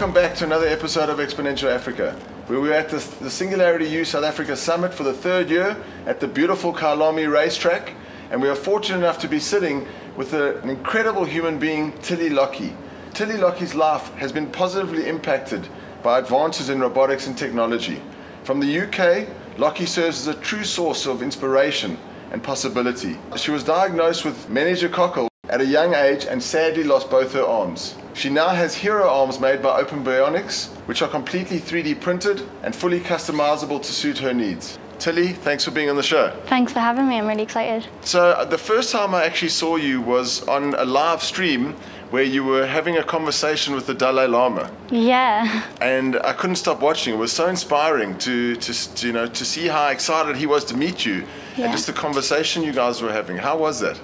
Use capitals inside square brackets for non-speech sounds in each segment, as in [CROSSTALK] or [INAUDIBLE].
welcome back to another episode of Exponential Africa. where we're at the, the Singularity U South Africa Summit for the third year at the beautiful Kyalami racetrack. And we are fortunate enough to be sitting with a, an incredible human being, Tilly Lockey. Tilly Lockey's life has been positively impacted by advances in robotics and technology. From the UK, Lockey serves as a true source of inspiration and possibility. She was diagnosed with meningococcal at a young age and sadly lost both her arms. She now has hero arms made by Open Bionics, which are completely 3D printed and fully customizable to suit her needs. Tilly, thanks for being on the show. Thanks for having me. I'm really excited. So, uh, the first time I actually saw you was on a live stream where you were having a conversation with the Dalai Lama. Yeah. [LAUGHS] And I couldn't stop watching. It was so inspiring to, to, to you know to see how excited he was to meet you Yeah. and just the conversation you guys were having. How was that?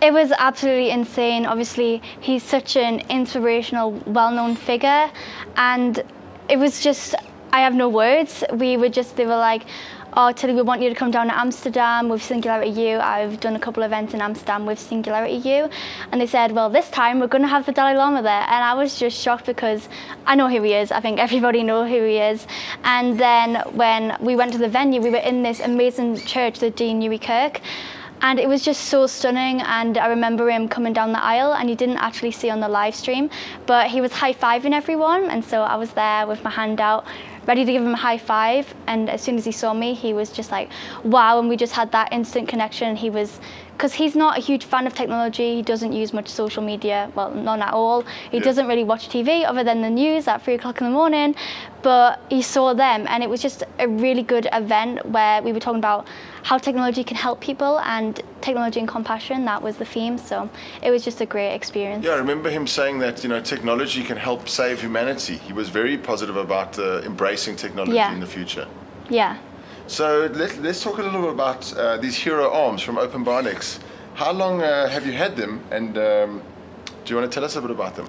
It was absolutely insane. Obviously, he's such an inspirational, well known figure. And it was just, I have no words. We were just, they were like, oh, Tilly, we want you to come down to Amsterdam with Singularity U. I've done a couple of events in Amsterdam with Singularity U. And they said, well, this time we're going to have the Dalai Lama there. And I was just shocked because I know who he is. I think [LAUGHS] everybody know who he is. And then when we went to the venue, we were in this amazing church, the De Nieuwe Kerk. And it was just so stunning. And I remember him coming down the aisle, and you didn't actually see on the live stream, but he was high fiving everyone. And so I was there with my hand out, ready to give him a high five. And as soon as he saw me, he was just like, wow. And we just had that instant connection. He was, because he's not a huge fan of technology, he doesn't use much social media, well, none at all. He Yeah. doesn't really watch TV other than the news at three o'clock in the morning. But he saw them, and it was just a really good event where we were talking about how technology can help people and technology and compassion. That was the theme. So it was just a great experience. Yeah, I remember him saying that you know technology can help save humanity. He was very positive about uh, embracing technology Yeah. in the future. Yeah. So let, let's talk a little bit about uh, these hero arms from Open Bionics. How long uh, have you had them, and um, do you want to tell us a bit about them?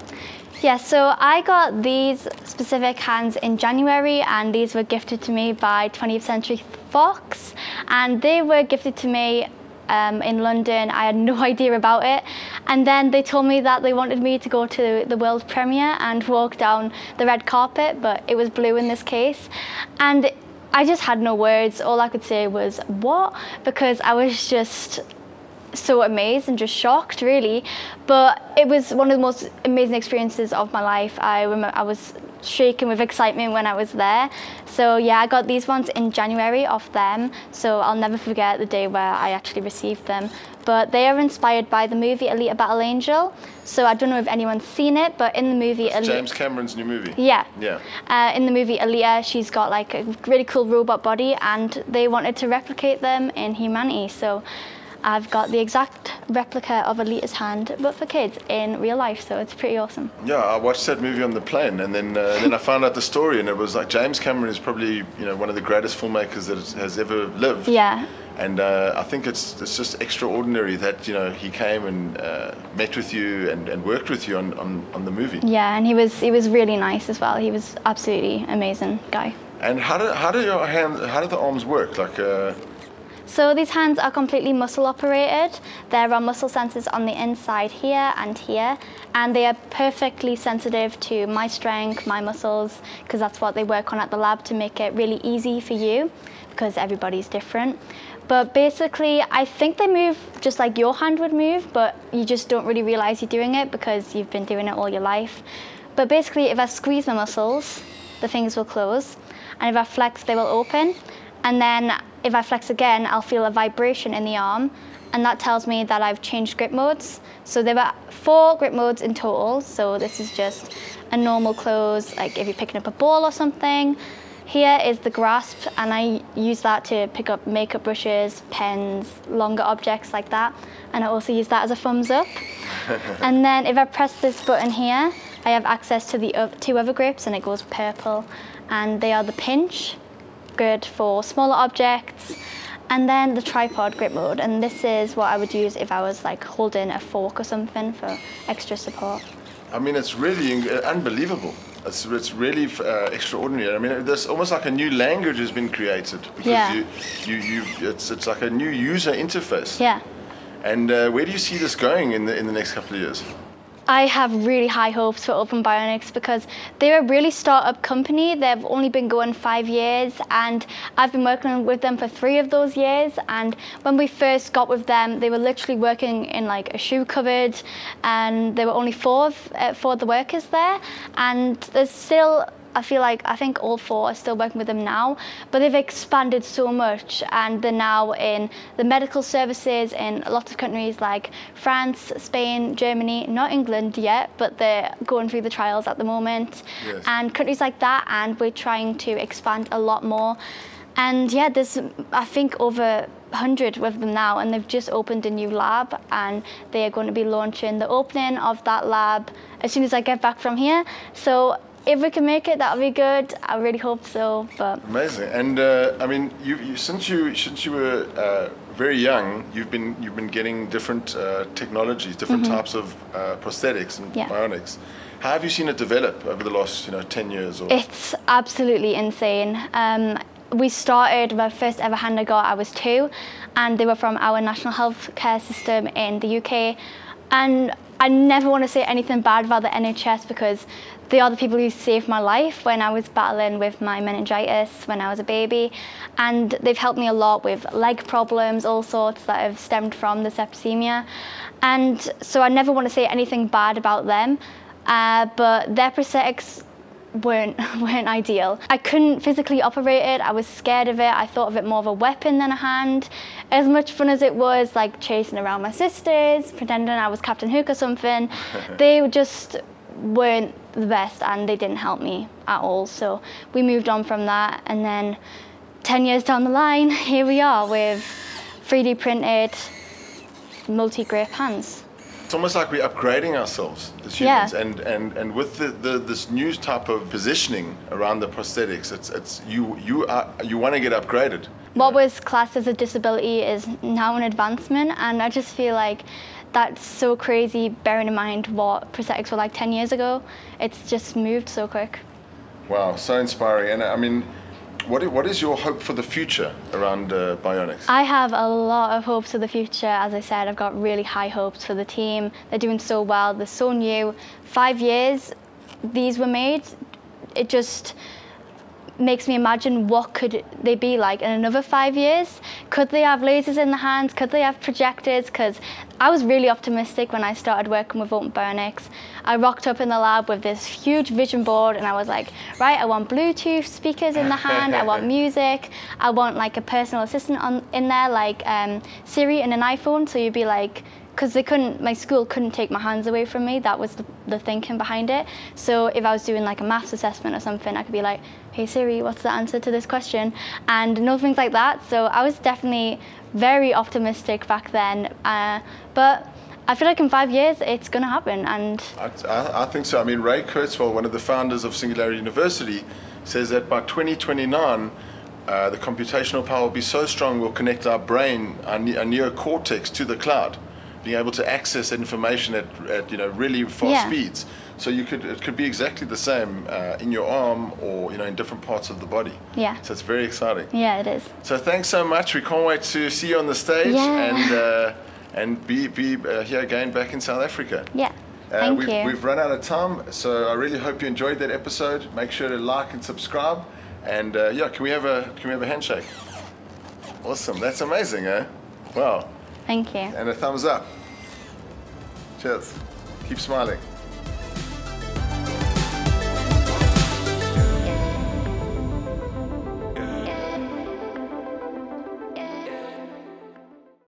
Yeah, so I got these specific hands in January, and these were gifted to me by 20th Century Fox, and they were gifted to me um, in London. I had no [LAUGHS] idea about it, and then they told me that they wanted me to go to the world premiere and walk down the red carpet, but it was blue in this case, and I just had no words. All I could say was what, because I was just so amazed and just shocked really. But it was one of the most amazing experiences of my life. I i was shaking with excitement when i was there so yeah i got these ones in january off them so i'll never forget the day where i actually received them but they are inspired by the movie Alita Battle Angel. So I don't know if anyone's seen it, but in the movie, Alita- James Cameron's new movie. yeah. Yeah. Uh, in the movie Alita, she's got like a really cool robot body, and they wanted to replicate them in humanity. So I've got the exact replica of Alita's hand, but for kids in real life. So it's pretty awesome. Yeah, I watched that movie on the plane, and then uh, then I found out the story, and it was like James Cameron is probably you know one of the greatest filmmakers that has ever lived. Yeah. And uh, I think it's it's just extraordinary that you know he came and uh, met with you and, and worked with you on, on, on the movie. Yeah, and he was he was really nice as well. He was absolutely amazing guy. And how do how do your hands how do the arms work? Like uh, So these hands are completely muscle operated. There are muscle sensors on the inside here and here, and they are perfectly sensitive to my strength, my muscles, because that's what they work on at the lab to make it really easy for you, because everybody's different. But basically, I think they move just like your hand would move, but you just don't really realize you're doing it because you've been doing it all your life. But basically, if I squeeze my muscles, the fingers will close, and if I flex, they will open. And then if I flex again, I'll feel a vibration in the arm, and that tells me that I've changed grip modes. So there were four grip modes in total. So this is just a normal close, like if you're picking up a ball or something. Here is the grasp, and I use that to pick up makeup brushes, pens, longer objects like that. And I also use that as a thumbs up. [LAUGHS] and then if I press this button here, I have access to the two other grips, and it goes purple. And they are the pinch, good for smaller objects, and then the tripod grip mode. And this is what I would use if I was like holding a fork or something for extra support. I mean, it's really uh, unbelievable. It's, it's really uh, extraordinary. I mean, there's almost like a new language has been created because Yeah. you, you, you, it's, it's like a new user interface. Yeah. And uh, where do you see this going in the in the next couple of years? I have really high hopes for Open Bionics because they're a really start-up company. They've only been going five years and I've been working with them for three of those years. And when we first got with them, they were literally working in like a shoe cupboard and there were only four of, uh, four of the workers there. And there's still I feel like I think all four are still working with them now, but they've expanded so much and they're now in the medical services in a lot of countries like France, Spain, Germany, not England yet, but they're going through the trials at the moment, Yes. and countries like that. And we're trying to expand a lot more. And yeah, there's I think over 100 with them now, and they've just opened a new lab, and they are going to be launching the opening of that lab as soon as I get back from here. So if we can make it, that'll be good. I really hope so. But Amazing. And uh, I mean, you, you since you since you were uh, very young, you've been you've been getting different uh, technologies, different types of uh, prosthetics and Mm-hmm. Yeah. bionics. How have you seen it develop over the last you know ten years? Or It's absolutely insane. Um, we started, my first ever hand I got, I was two, and they were from our national health care system in the UK. And I never want to say anything bad about the NHS because they are the people who saved my life when I was battling with my meningitis when I was a baby. And they've helped me a lot with leg problems, all sorts that have stemmed from the septicemia. And so I never want to say anything bad about them. Uh, but their prosthetics weren't [LAUGHS] weren't ideal. I couldn't physically operate it. I was scared of it. I thought of it more of a weapon than a hand. As much fun as it was, like chasing around my sisters, pretending I was Captain Hook or something, [LAUGHS] they just weren't the best and they didn't help me at all. So we moved on from that, and then ten years down the line, [LAUGHS] here we are with 3D printed multi-grip hands. It's almost like we're upgrading ourselves as Yeah. humans, and, and, and with the, the, this new type of positioning around the prosthetics, it's, it's you you are, you want to get upgraded. what was classed as a disability is now an advancement and i just feel like that's so crazy bearing in mind what prosthetics were like 10 years ago it's just moved so quick Wow, so inspiring. And I mean, what what is your hope for the future around uh, bionics? i have a lot of hopes for the future. As i said i've got really high hopes for the team. They're doing so well. They're so new. Five years these were made it just makes me imagine what could they be like in another five years. Could they have lasers in the hands? Could they have projectors? Because i was really optimistic when i started working with open bionics i rocked up in the lab with this huge vision board and i was like right i want bluetooth speakers in the hand i want [LAUGHS] music i want like a personal assistant on in there like um, siri in an iphone. So you'd be like because they couldn't my school couldn't take my hands away from me. That was the, the thinking behind it. So if i was doing like a maths assessment or something i could be like hey siri what's the answer to this question? And no things like that. So i was definitely very optimistic back then uh, but i feel like in five years it's going to happen. And I, I, I think so. I mean, Ray Kurzweil, one of the founders of Singularity University, says that by 2029, uh, the computational power will be so strong we'll connect our brain, our, ne- our neocortex, to the cloud, being able to access information at, at you know really fast Yeah. speeds. So you could it could be exactly the same uh, in your arm or you know in different parts of the body. Yeah. So it's very exciting. yeah it is So thanks so much. We can't wait to see you on the stage Yeah. and uh, and be be uh, here again back in South Africa. yeah Uh, thank we've, you we've run out of time, so I really hope you enjoyed that episode. Make sure to like and subscribe. And uh, yeah, can we have a can we have a handshake? Awesome, that's amazing, eh? Wow, thank you and a thumbs up. Cheers. Keep smiling.